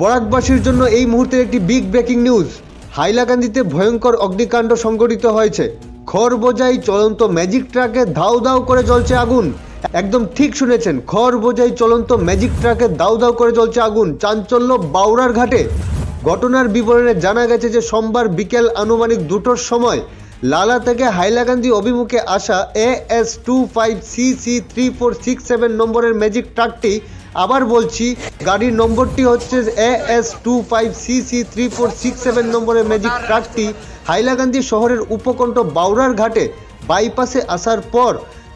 বরাকবাসীর জন্য এই মুহূর্তের একটি বিগ ব্রেকিং নিউজ হাইলাকান্দিতে ভয়ঙ্কর অগ্নিকাণ্ড সংঘটিত হয়েছে। খড় বোঝাই চলন্ত ম্যাজিক ট্রাকে ধাউ ধাউ করে জ্বলছে আগুন। একদম ঠিক শুনেছেন, খড় বোঝাই চলন্ত ম্যাজিক ট্রাকে দাউ দাউ করে জ্বলছে আগুন। চাঞ্চল্য বাউরার ঘাটে। ঘটনার বিবরণে জানা গেছে যে সোমবার বিকেল আনুমানিক দুটোর সময় লালা থেকে হাইলাকান্দি অভিমুখে আসা A S two five C C three four six seven নম্বরের ম্যাজিক ট্রাকটি, আবার বলছি, গাড়ির নম্বরটি হচ্ছে A S two five C C three four six seven নম্বরের ম্যাজিক ট্রাকটি হাইলাকান্দি শহরের উপকণ্ঠ বাউরার ঘাটে বাইপাসে আসার পর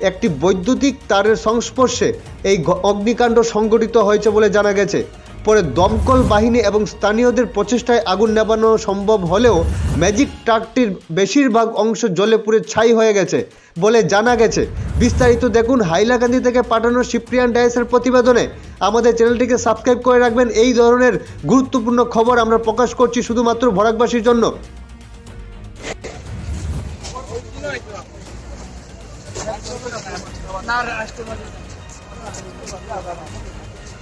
একটি বৈদ্যুতিক তারের সংস্পর্শে এই অগ্নিকাণ্ড সংঘটিত হয়েছে বলে জানা গেছে। পরে দমকল বাহিনী এবং স্থানীয়দের প্রচেষ্টায় আগুন নেভানো সম্ভব হলেও ম্যাজিক ট্রাকটির বেশিরভাগ অংশ জলে পুড়ে ছাই হয়ে গেছে বলে জানা গেছে। বিস্তারিত দেখুন হাইলাকান্দি থেকে পাঠানো শিপ্রিয়ান ডায়েসের প্রতিবেদনে। আমাদের চ্যানেলটিকে সাবস্ক্রাইব করে রাখবেন। এই ধরনের গুরুত্বপূর্ণ খবর আমরা প্রকাশ করছি শুধুমাত্র ভরাকবাসীর জন্য। ও